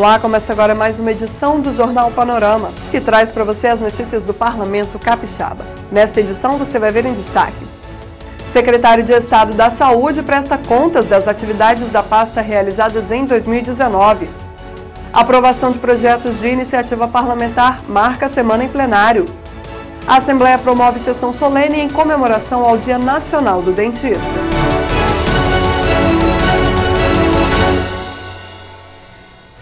Olá, começa agora mais uma edição do Jornal Panorama, que traz para você as notícias do Parlamento Capixaba. Nesta edição você vai ver em destaque. Secretário de Estado da Saúde presta contas das atividades da pasta realizadas em 2019. Aprovação de projetos de iniciativa parlamentar marca a semana em plenário. A Assembleia promove sessão solene em comemoração ao Dia Nacional do Dentista.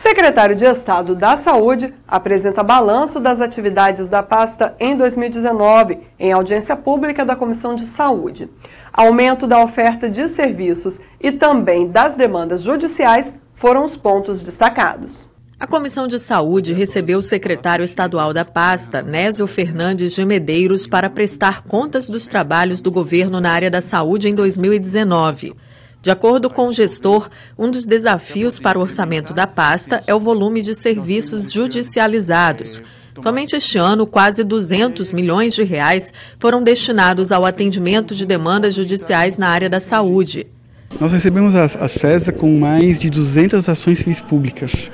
Secretário de Estado da Saúde apresenta balanço das atividades da pasta em 2019, em audiência pública da Comissão de Saúde. Aumento da oferta de serviços e também das demandas judiciais foram os pontos destacados. A Comissão de Saúde recebeu o secretário estadual da pasta, Nésio Fernandes de Medeiros, para prestar contas dos trabalhos do governo na área da saúde em 2019. De acordo com o gestor, um dos desafios para o orçamento da pasta é o volume de serviços judicializados. Somente este ano, quase 200 milhões de reais foram destinados ao atendimento de demandas judiciais na área da saúde. Nós recebemos a, CESA com mais de 200 ações civis públicas.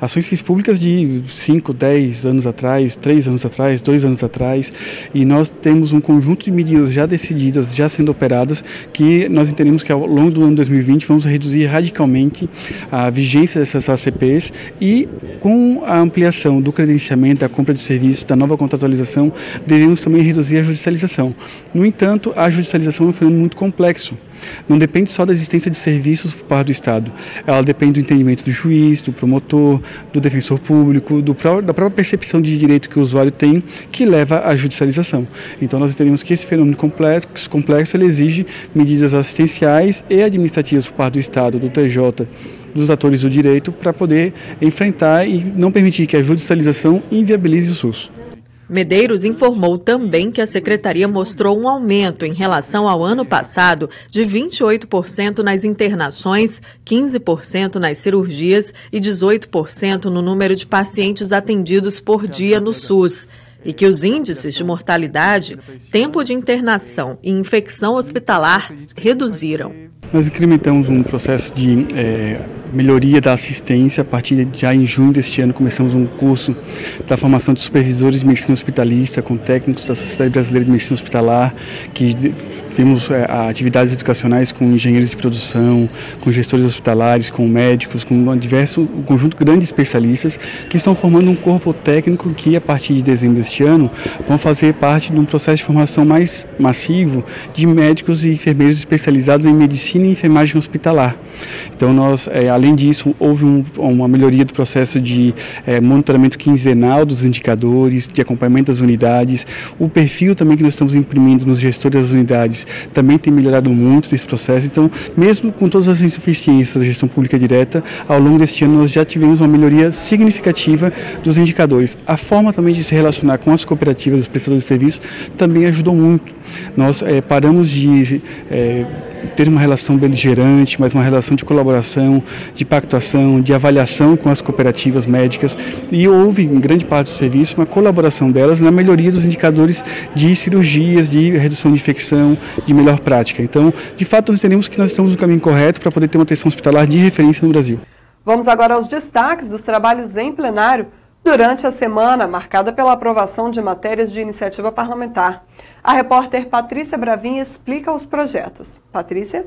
Ações civis públicas de 5, 10 anos atrás, 3 anos atrás, 2 anos atrás, e nós temos um conjunto de medidas já decididas, já sendo operadas, que nós entendemos que ao longo do ano 2020 vamos reduzir radicalmente a vigência dessas ACPs e com a ampliação do credenciamento, da compra de serviços, da nova contratualização, devemos também reduzir a judicialização. No entanto, a judicialização é um fenômeno muito complexo não depende só da existência de serviços por parte do Estado. Ela depende do entendimento do juiz, do promotor, do defensor público, do, da própria percepção de direito que o usuário tem, que leva à judicialização. Então nós entendemos que esse fenômeno complexo, complexo ele exige medidas assistenciais e administrativas por parte do Estado, do TJ, dos atores do direito, para poder enfrentar e não permitir que a judicialização inviabilize o SUS. Medeiros informou também que a secretaria mostrou um aumento em relação ao ano passado de 28% nas internações, 15% nas cirurgias e 18% no número de pacientes atendidos por dia no SUS e que os índices de mortalidade, tempo de internação e infecção hospitalar reduziram. Nós incrementamos um processo de é, melhoria da assistência. A partir de já em junho deste ano começamos um curso da formação de supervisores de medicina hospitalista com técnicos da Sociedade Brasileira de Medicina Hospitalar que Vimos é, atividades educacionais com engenheiros de produção, com gestores hospitalares, com médicos, com um diverso um conjunto grande de especialistas que estão formando um corpo técnico que, a partir de dezembro deste ano, vão fazer parte de um processo de formação mais massivo de médicos e enfermeiros especializados em medicina e enfermagem hospitalar. Então, nós, é, além disso, houve um, uma melhoria do processo de é, monitoramento quinzenal dos indicadores, de acompanhamento das unidades, o perfil também que nós estamos imprimindo nos gestores das unidades também tem melhorado muito nesse processo. Então, mesmo com todas as insuficiências da gestão pública direta, ao longo deste ano nós já tivemos uma melhoria significativa dos indicadores. A forma também de se relacionar com as cooperativas, os prestadores de serviços, também ajudou muito. Nós é, paramos de é, ter uma relação beligerante, mas uma relação de colaboração, de pactuação, de avaliação com as cooperativas médicas e houve, em grande parte do serviço, uma colaboração delas na melhoria dos indicadores de cirurgias, de redução de infecção, de melhor prática. Então, de fato, nós entendemos que nós estamos no caminho correto para poder ter uma atenção hospitalar de referência no Brasil. Vamos agora aos destaques dos trabalhos em plenário durante a semana marcada pela aprovação de matérias de iniciativa parlamentar. A repórter Patrícia Bravin explica os projetos. Patrícia?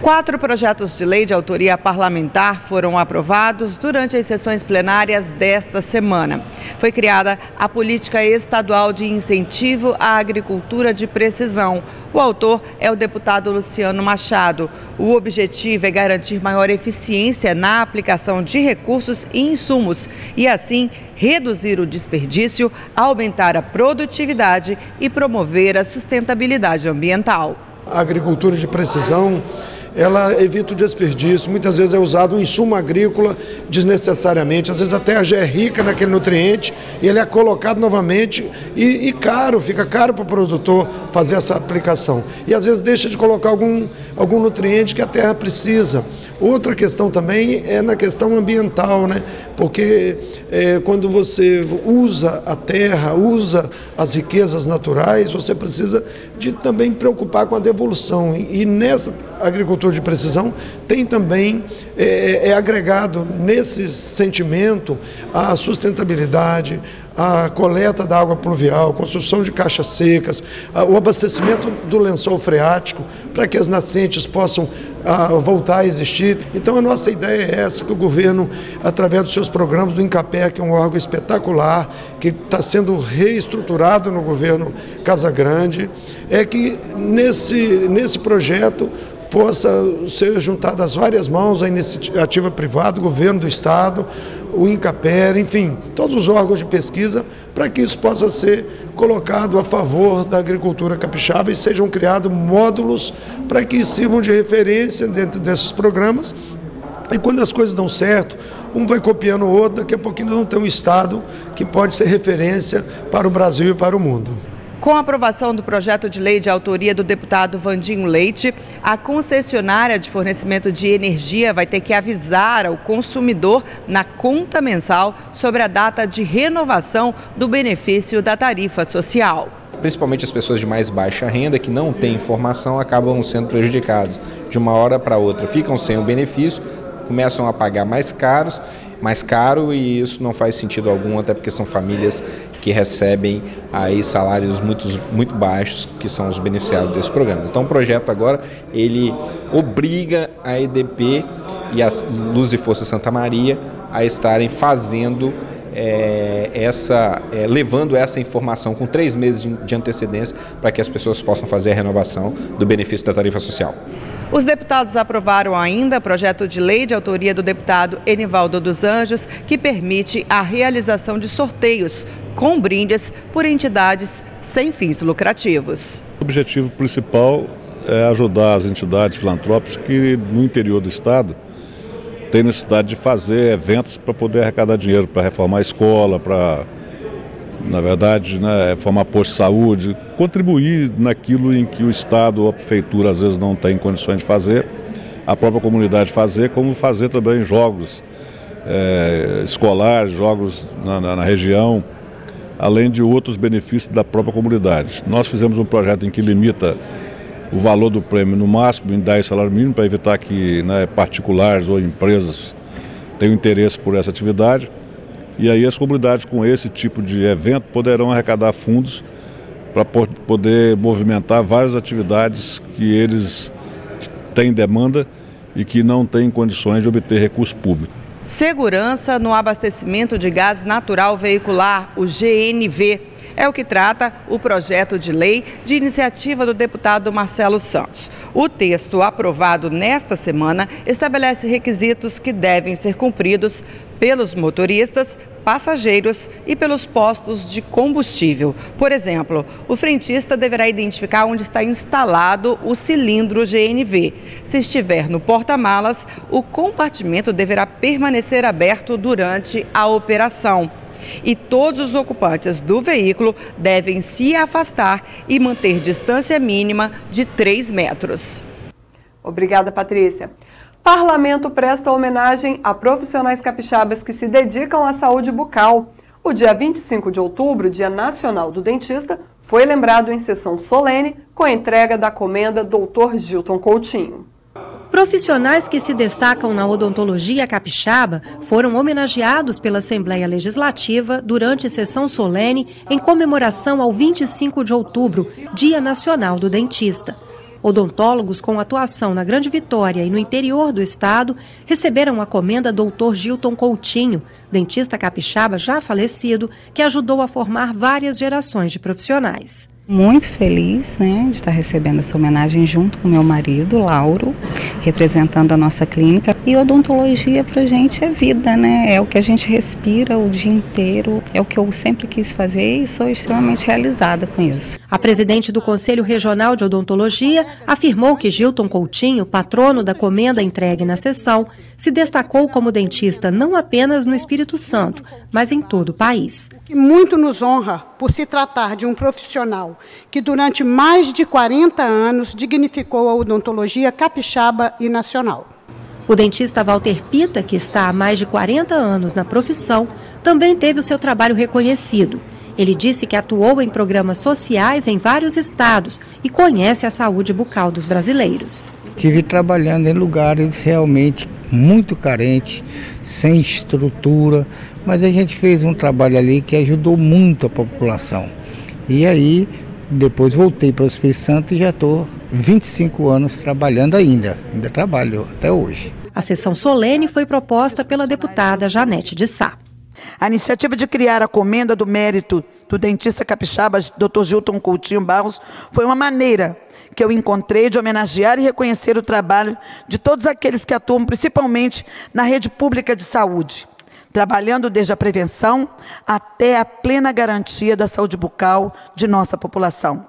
Quatro projetos de lei de autoria parlamentar foram aprovados durante as sessões plenárias desta semana. Foi criada a Política Estadual de Incentivo à Agricultura de Precisão. O autor é o deputado Luciano Machado. O objetivo é garantir maior eficiência na aplicação de recursos e insumos e, assim, reduzir o desperdício, aumentar a produtividade e promover a sustentabilidade ambiental. A agricultura de precisão ela evita o desperdício. Muitas vezes é usado um insumo agrícola desnecessariamente, às vezes a terra já é rica naquele nutriente e ele é colocado novamente e, e caro, fica caro para o produtor fazer essa aplicação. E às vezes deixa de colocar algum, algum nutriente que a terra precisa. Outra questão também é na questão ambiental, né? porque é, quando você usa a terra, usa as riquezas naturais, você precisa de também preocupar com a devolução. E, e nessa agricultura de precisão tem também é, é agregado nesse sentimento a sustentabilidade, a coleta da água pluvial, construção de caixas secas, o abastecimento do lençol freático para que as nascentes possam voltar a existir. Então a nossa ideia é essa, que o governo, através dos seus programas do INCAPER, que é um órgão espetacular, que está sendo reestruturado no governo Casagrande, é que nesse, nesse projeto possa ser juntado às várias mãos a iniciativa privada, o governo do Estado, o INCAPER, enfim, todos os órgãos de pesquisa, para que isso possa ser colocado a favor da agricultura capixaba e sejam criados módulos para que sirvam de referência dentro desses programas. E quando as coisas dão certo, um vai copiando o outro, daqui a pouquinho vamos ter um Estado que pode ser referência para o Brasil e para o mundo. Com a aprovação do projeto de lei de autoria do deputado Vandinho Leite, a concessionária de fornecimento de energia vai ter que avisar ao consumidor na conta mensal sobre a data de renovação do benefício da tarifa social. Principalmente as pessoas de mais baixa renda que não têm informação acabam sendo prejudicadas. De uma hora para outra ficam sem o benefício, começam a pagar mais caros mais caro e isso não faz sentido algum, até porque são famílias que recebem aí salários muito, muito baixos, que são os beneficiários desse programa. Então o projeto agora, ele obriga a EDP e a Luz e Força Santa Maria a estarem fazendo é, essa, é, levando essa informação com três meses de antecedência para que as pessoas possam fazer a renovação do benefício da tarifa social. Os deputados aprovaram ainda projeto de lei de autoria do deputado Enivaldo dos Anjos, que permite a realização de sorteios com brindes por entidades sem fins lucrativos. O objetivo principal é ajudar as entidades filantrópicas que no interior do estado têm necessidade de fazer eventos para poder arrecadar dinheiro para reformar a escola, para na verdade, né, formar posto de saúde, contribuir naquilo em que o Estado ou a Prefeitura às vezes não tem condições de fazer, a própria comunidade fazer, como fazer também jogos é, escolares, jogos na, na, na, região, além de outros benefícios da própria comunidade. Nós fizemos um projeto em que limita o valor do prêmio no máximo em 10 salários mínimos para evitar que né, particulares ou empresas tenham interesse por essa atividade. E aí as comunidades com esse tipo de evento poderão arrecadar fundos para poder movimentar várias atividades que eles têm demanda e que não têm condições de obter recurso público. Segurança no abastecimento de gás natural veicular, o GNV. É o que trata o projeto de lei de iniciativa do deputado Marcelo Santos. O texto aprovado nesta semana estabelece requisitos que devem ser cumpridos pelos motoristas, passageiros e pelos postos de combustível. Por exemplo, o frentista deverá identificar onde está instalado o cilindro GNV. Se estiver no porta-malas, o compartimento deverá permanecer aberto durante a operação. E todos os ocupantes do veículo devem se afastar e manter distância mínima de 3 metros. Obrigada, Patrícia. Parlamento presta homenagem a profissionais capixabas que se dedicam à saúde bucal. O dia 25 de outubro, Dia Nacional do Dentista, foi lembrado em sessão solene com a entrega da comenda Dr. Gilton Coutinho. Profissionais que se destacam na odontologia capixaba foram homenageados pela Assembleia Legislativa durante sessão solene em comemoração ao 25 de outubro, Dia Nacional do Dentista. Odontólogos com atuação na Grande Vitória e no interior do estado receberam a comenda Dr. Gilton Coutinho, dentista capixaba já falecido, que ajudou a formar várias gerações de profissionais. Muito feliz né, de estar recebendo essa homenagem junto com meu marido, Lauro, representando a nossa clínica. E odontologia para a gente é vida, né? É o que a gente respira o dia inteiro, é o que eu sempre quis fazer e sou extremamente realizada com isso. A presidente do Conselho Regional de Odontologia afirmou que Gilton Coutinho, patrono da comenda entregue na sessão, se destacou como dentista não apenas no Espírito Santo, mas em todo o país. Muito nos honra por se tratar de um profissional que durante mais de 40 anos dignificou a odontologia capixaba e nacional. O dentista Walter Pita, que está há mais de 40 anos na profissão, também teve o seu trabalho reconhecido. Ele disse que atuou em programas sociais em vários estados e conhece a saúde bucal dos brasileiros. Tive trabalhando em lugares realmente muito carentes, sem estrutura, mas a gente fez um trabalho ali que ajudou muito a população. E aí, depois voltei para o Espírito Santo e já estou 25 anos trabalhando ainda, ainda trabalho até hoje. A sessão solene foi proposta pela deputada Janete de Sá. A iniciativa de criar a comenda do mérito do dentista capixaba Dr. Gilton Coutinho Barros foi uma maneira que eu encontrei de homenagear e reconhecer o trabalho de todos aqueles que atuam principalmente na rede pública de saúde, trabalhando desde a prevenção até a plena garantia da saúde bucal de nossa população.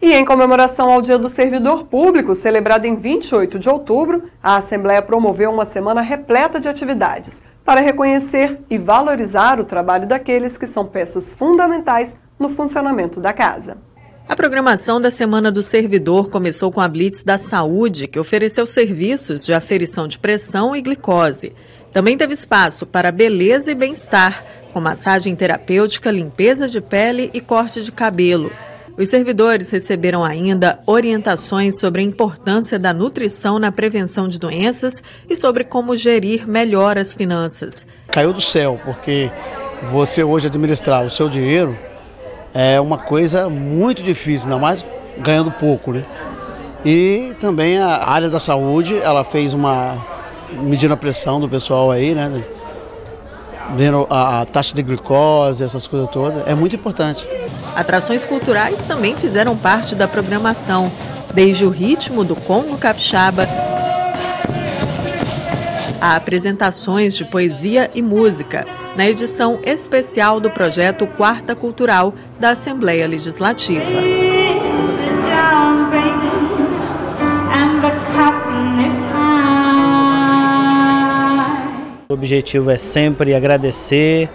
E em comemoração ao Dia do Servidor Público, celebrado em 28 de outubro, a Assembleia promoveu uma semana repleta de atividades para reconhecer e valorizar o trabalho daqueles que são peças fundamentais no funcionamento da casa. A programação da Semana do Servidor começou com a Blitz da Saúde, que ofereceu serviços de aferição de pressão e glicose. Também teve espaço para beleza e bem-estar, com massagem terapêutica, limpeza de pele e corte de cabelo. Os servidores receberam ainda orientações sobre a importância da nutrição na prevenção de doenças e sobre como gerir melhor as finanças. Caiu do céu, porque você hoje administrar o seu dinheiro é uma coisa muito difícil, ainda mais ganhando pouco, né? E também a área da saúde, ela fez uma medindo a pressão do pessoal aí, né? Vendo a, a taxa de glicose, essas coisas todas, é muito importante. Atrações culturais também fizeram parte da programação, desde o ritmo do Congo Capixaba a apresentações de poesia e música na edição especial do projeto Quarta Cultural da Assembleia Legislativa. Objetivo é sempre agradecer,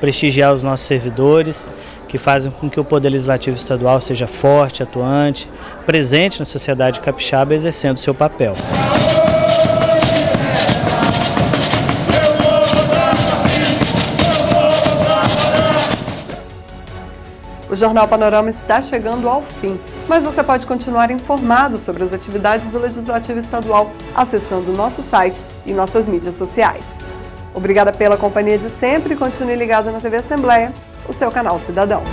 prestigiar os nossos servidores, que fazem com que o Poder Legislativo Estadual seja forte, atuante, presente na sociedade capixaba, exercendo seu papel. O Jornal Panorama está chegando ao fim, mas você pode continuar informado sobre as atividades do Legislativo Estadual acessando nosso site e nossas mídias sociais. Obrigada pela companhia de sempre e continue ligado na TV Assembleia, o seu canal cidadão.